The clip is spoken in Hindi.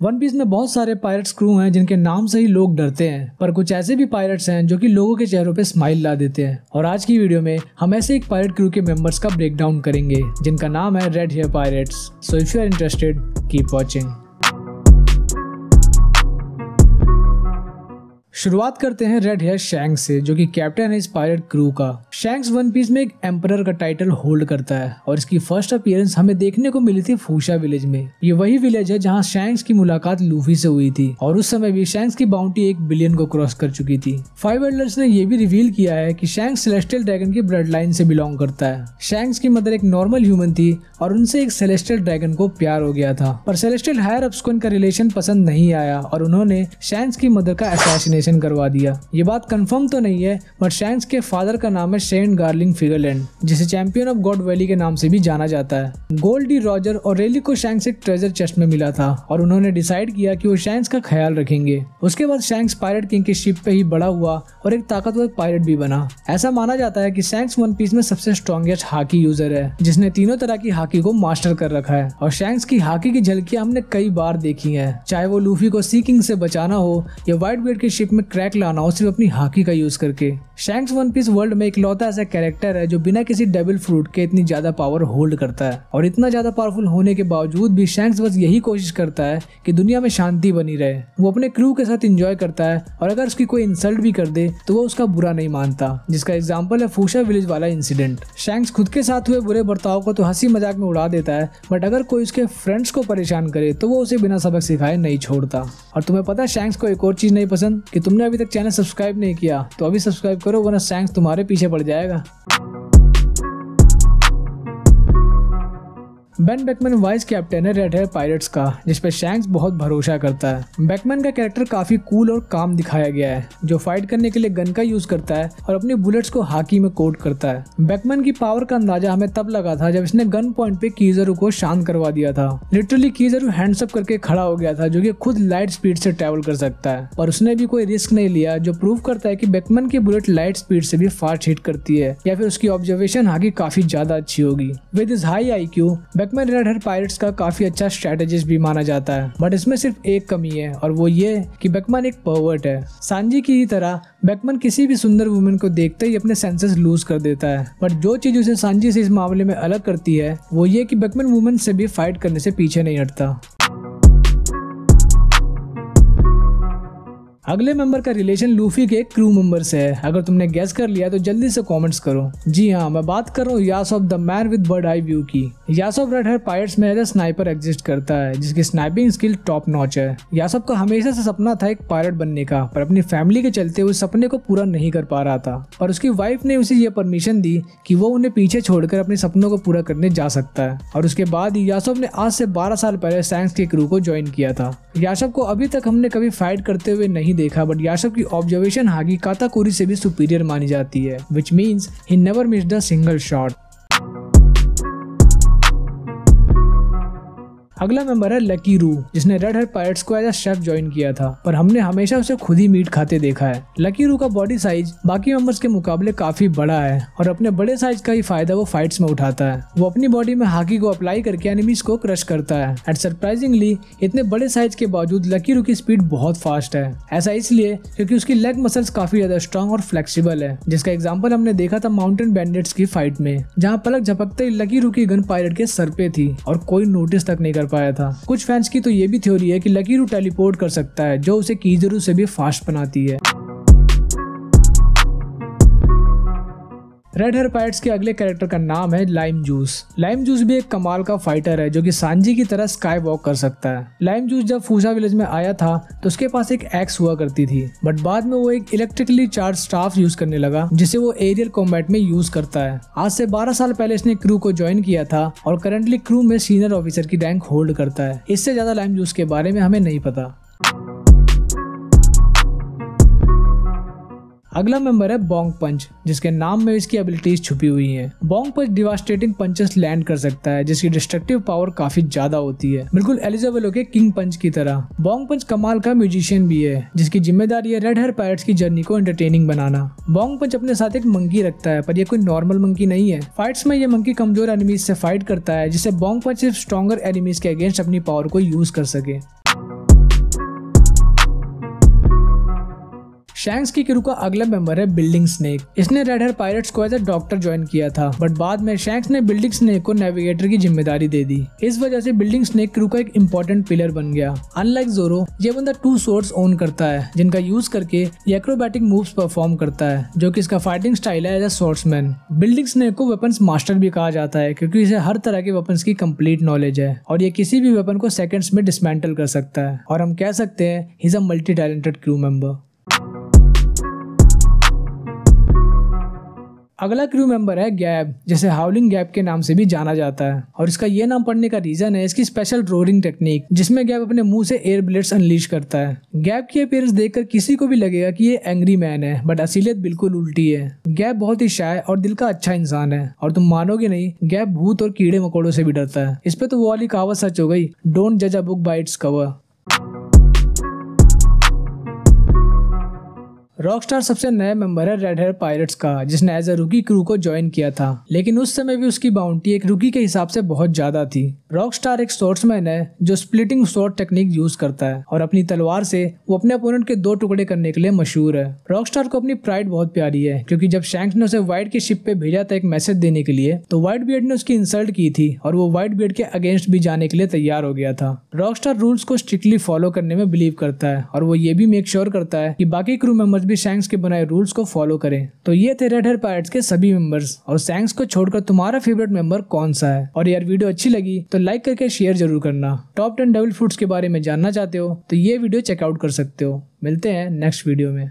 वन पीस में बहुत सारे पायरेट्स क्रू हैं जिनके नाम से ही लोग डरते हैं, पर कुछ ऐसे भी पायरेट्स हैं जो कि लोगों के चेहरों पे स्माइल ला देते हैं। और आज की वीडियो में हम ऐसे एक पायरेट क्रू के मेंबर्स का ब्रेकडाउन करेंगे, जिनका नाम है Red Hair Pirates so if you are interested keep watching शुरुआत करते हैं रेड हेयर शैंक्स से, जो कि कैप्टन है इस पायरेट क्रू का। शैंक्स वन पीस में एक एम्पर का टाइटल होल्ड करता है, और इसकी फ़र्स्ट अपीयरेंस हमें देखने को मिली थी फूशा विलेज में। ये वही विलेज है जहाँ शैंक्स की मुलाकात लूफी से हुई थी, और उस समय भी शैंक्स की बाउंटी एक बिलियन को क्रॉस कर चुकी थी। फाइव एल्डर्स ने यह भी रिवील किया है की शैंक्स सेलेस्टियल ड्रैगन की ब्लड लाइन से बिलोंग करता है। शैंक्स की मदर एक नॉर्मल ह्यूमन थी, और उनसे एक सेलेस्टियल ड्रैगन को प्यार हो गया था। पर सेलेस्टियल हायर अप्स को रिलेशन पसंद नहीं आया, और उन्होंने शैंक्स की मदर का असैसिनेशन करवा दिया। ये बात कंफर्म तो नहीं है बट शैंक्स के फादर का नाम है शेन गार्लिंग फिगरलैंड जिसे चैंपियन ऑफ़ गॉड वैली के नाम से भी जाना जाता है। गोल्ड रॉजर और रेली को शैंक्स एक ट्रेजर चेस्ट में मिला था, और उन्होंने डिसाइड किया कि वो शैंक्स का ख्याल रखेंगे। उसके बाद शैंक्स पायरेट किंग की शिप पे ही बड़ा हुआ, और एक ताकतवर पायरेट भी बना। ऐसा माना जाता है कि शैंक्स वन पीस में सबसे स्ट्रॉन्गेस्ट हाकी यूज़र है, जिसने तीनों तरह की हाकी को मास्टर कर रखा है। और शैंक्स की हाकी की झलकियाँ हमने कई बार देखी है, चाहे वो लूफी को सीकिंग से बचाना हो, या व्हाइट बेड की शिप में क्रैक लाना हो सिर्फ़ अपनी हाकी का यूज़ करके। शैंक्स वन पीस वर्ल्ड में एक लौता ऐसा कैरेक्टर है जो बिना किसी डेबल फ्रूट के इतनी ज़्यादा पावर होल्ड करता है। और इतना ज़्यादा पावरफुल होने के बावजूद भी शैंक्स बस यही कोशिश करता है कि दुनिया में शांति बनी रहे। वो अपने क्रू के साथ इंजॉय करता है और अगर उसकी कोई इंसल्ट भी कर दे तो वो उसका बुरा नहीं मानता, जिसका एग्ज़ाम्पल है फूशा विलेज वाला इंसिडेंट शैंक्स खुद के साथ हुए बुरे बर्ताव को तो हँसी मज़ाक में उड़ा देता है बट अगर कोई उसके फ्रेंड्स को परेशान करे तो वो उसे बिना सबक सिखाए नहीं छोड़ता। और तुम्हें पता है शैंक्स को एक और चीज़ नहीं पसंद? कि तुमने अभी तक चैनल सब्सक्राइब नहीं किया तो अभी सब्सक्राइब करो वरना सैंक्स तुम्हारे पीछे पड़ जाएगा। बेन बैकमैन वाइस कैप्टन है रेड हेयर पायरेट्स का जिसपे शैंक्स बहुत भरोसा करता है। बैकमैन का कैरेक्टर काफ़ी कूल और काम दिखाया गया है, जो फाइट करने के लिए गन का यूज़ करता है और अपनी बुलेट्स को हाकी में कोट करता है। बैकमैन की पावर का अंदाज़ा हमें तब लगा था जब इसने गन पॉइंट पे कीजरू को शांत करवा दिया था। लिटरली कीजरू हैंडसअप करके खड़ा हो गया था, जो की खुद लाइट स्पीड से ट्रेवल कर सकता है। और उसने भी कोई रिस्क नहीं लिया, जो प्रूव करता है की बैकमैन की बुलेट लाइट स्पीड से भी फास्ट हिट करती है, या फिर उसकी ऑब्जर्वेशन हाकी काफ़ी ज़्यादा अच्छी होगी। With his high I Q Beckman Red Head Pirates का काफ़ी अच्छा स्ट्रेटेजिस्ट भी माना जाता है। बट इसमें सिर्फ़ एक कमी है, और वो ये कि बैकमैन एक पर्वर्ट है। सांजी की ही तरह बैकमैन किसी भी सुंदर वुमेन को देखते ही अपने सेंसेस लूज कर देता है। बट जो चीज़ उसे सांजी से इस मामले में अलग करती है, वो ये कि बैकमैन वुमेन से भी फाइट करने से पीछे नहीं हटता। अगले मेंबर का रिलेशन लूफी के क्रू मेंबर से है। अगर तुमने गैस कर लिया तो जल्दी से कमेंट्स करो। जी हाँ मैं बात कर रहा हूँ Yasopp of the man with bird eye view की। Yasopp of Red Hair Pirates में एज स्नाइपर एग्जिस्ट करता है, जिसकी स्नाइपिंग स्किल टॉप नॉच है। यासफ का हमेशा से सपना था एक पायलट बनने का, पर अपनी फैमिली के चलते उस सपने को पूरा नहीं कर पा रहा था। पर उसकी वाइफ ने उसे यह परमिशन दी कि वो उन्हें पीछे छोड़कर अपने सपनों को पूरा करने जा सकता है। और उसके बाद ही यासफ ने आज से बारह साल पहले साइंस के क्रू को ज्वाइन किया था। यासफ को अभी तक हमने कभी फाइट करते हुए नहीं देखा बट यासब की ऑब्जर्वेशन हागी काताकुरी से भी सुपीरियर मानी जाती है which means he never miss the single shot अगला मेंबर है लकी रू जिसने रेड हेड पायरेट्स को एज शेफ ज्वाइन किया था, पर हमने हमेशा उसे खुद ही मीट खाते देखा है। लकी रू का बॉडी साइज़ बाकी मेंबर्स के मुकाबले काफ़ी बड़ा है और अपने बड़े साइज़ का ही फ़ायदा वो फाइट्स में उठाता है। वो अपनी बॉडी में हाकी को अप्लाई करके एनिमीज को क्रश करता है। एंड सरप्राइजिंगली इतने बड़े साइज़ के बावजूद लकी रू की स्पीड बहुत फास्ट है। ऐसा इसलिए क्योंकि उसकी लेग मसल्स काफ़ी ज़्यादा स्ट्रॉन्ग और फ्लेक्सिबल है, जिसका एग्ज़ाम्पल हमने देखा था माउंटेन बैंडेट्स की फाइट में, जहाँ पलक झपकते लकी रू की गन पायलट के सर पे थी और कोई नोटिस तक नहीं कर पाया था। कुछ फैंस की तो ये भी थ्योरी है कि लकीरू टेलीपोर्ट कर सकता है, जो उसे कीजरू से भी फास्ट बनाती है। रेड हेयर पायरेट्स के अगले कैरेक्टर का नाम है लाइम जूस लाइम जूस भी एक कमाल का फाइटर है, जो कि सांजी की तरह स्काई वॉक कर सकता है। लाइम जूस जब फूसा विलेज में आया था तो उसके पास एक एक्स हुआ करती थी। बट बाद में वो एक इलेक्ट्रिकली चार्ज स्टाफ यूज़ करने लगा, जिसे वो एरियल कॉम्बैट में यूज़ करता है। आज से 12 साल पहले इसने क्रू को ज्वाइन किया था, और करंटली क्रू में सीनियर ऑफिसर की रैंक होल्ड करता है। इससे ज़्यादा लाइम जूस के बारे में हमें नहीं पता। अगला मेंबर है बॉन्ग पंच जिसके नाम में इसकी एबिलिटीज छुपी हुई हैं। Bonk Punch devastating punches land कर सकता है, जिसकी डिस्ट्रक्टिव पावर काफ़ी ज़्यादा होती है। बिल्कुल एलिजाबेलो के किंग पंच की तरह। बॉन्ग पंच कमाल का म्यूजिशियन भी है, जिसकी ज़िम्मेदारी है रेड हेयर पैरट्स की जर्नी को एंटरटेनिंग बनाना। बॉन्ग पंच अपने साथ एक मंकी रखता है, पर यह कोई नॉर्मल मंकी नहीं है। फाइट्स में यह मंकी कमज़ोर एनिमीज से फाइट करता है, जिससे बॉन्ग पंच सिर्फ़ स्ट्रॉगर एनिमीज के अगेंस्ट अपनी पावर को यूज़ कर सके। शैंक्स की क्रू का अगला मेंबर है बिल्डिंग स्नेक इसने रेड हेयर पायरेट्स को एज ए डॉक्टर ज्वाइन किया था बट बाद में शैंक्स ने बिल्डिंग स्नेक को नेविगेटर की ज़िम्मेदारी दे दी। इस वजह से बिल्डिंग स्नेक क्रू का एक इम्पोर्टेंट पिलर बन गया। अनलाइक जोरो ये बंदा टू सोर्स ओन करता है, जिनका यूज़ करके एक्रोबैटिक मूव्स परफॉर्म करता है, जो कि इसका फाइटिंग स्टाइल है as a swordsman Building Snake को वेपन्स मास्टर भी कहा जाता है, क्योंकि इसे हर तरह के वेपन्स की कंप्लीट नॉलेज है, और ये किसी भी वेपन को सेकंड्स में डिसमेंटल कर सकता है। और हम कह सकते हैं is a multi talented crew member अगला क्रू मेंबर है गैब जिसे हाउलिंग गैप के नाम से भी जाना जाता है। और इसका ये नाम पढ़ने का रीजन है, इसकी स्पेशल रोरिंग टेक्निक जिसमें गैप अपने मुँह से एयर ब्लेड्स अनलीश करता है। गैप की अपेयरेंस देखकर किसी को भी लगेगा कि ये एंग्री मैन है बट असलियत बिल्कुल उल्टी है। गैप बहुत ही शाय और दिल का अच्छा इंसान है। और तुम मानोगे नहीं गैप भूत और कीड़े मकोड़ों से भी डरता है। इस पे तो वो वाली कहावत सच हो गई डोंट जज a book by its cover Rockstar सबसे नया मेंबर है रेड हेयर पायरेट्स का, जिसने एज अ रुकी क्रू को ज्वाइन किया था। लेकिन उस समय भी उसकी बाउंटी एक रुकी के हिसाब से बहुत ज़्यादा थी। रॉकस्टार एक स्पोर्ट्समैन है, जो स्प्लिटिंग शॉर्ट टेक्निक यूज़ करता है और अपनी तलवार से वो अपने अपोनेंट के दो टुकड़े करने के लिए मशहूर है। रॉकस्टार को अपनी प्राइड बहुत प्यारी है, क्योंकि जब शैंक्स ने उसे व्हाइट की शिप पे भेजा था एक मैसेज देने के लिए तो व्हाइट बियड ने उसकी इंसल्ट की थी और वो व्हाइट बियड के अगेंस्ट भी जाने के लिए तैयार हो गया था। रॉकस्टार रूल्स को स्ट्रिक्टली फॉलो करने में बिलीव करता है और वो ये भी मेक श्योर करता है कि बाकी क्रू मेंबर्स भी शैंक्स के बनाए रूल्स को फॉलो करें। तो ये थे रेड हेयर पायरेट्स के सभी मेंबर्स और सैंक्स को छोड़कर तुम्हारा फेवरेट मेंबर कौन सा है? और यार वीडियो अच्छी लगी तो लाइक करके शेयर ज़रूर करना। टॉप टेन डबल फ्रूट्स के बारे में जानना चाहते हो तो ये वीडियो चेकआउट कर सकते हो। मिलते हैं नेक्स्ट वीडियो में।